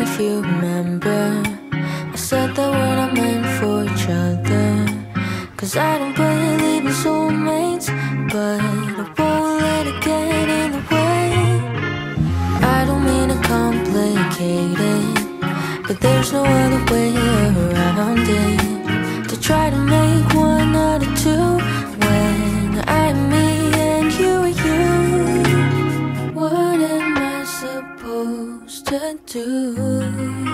if you remember. I said that we're not meant for each other. Cause I don't believe in soulmates But I won't let it get in the way. I don't mean to complicate it But there's no other way around it supposed to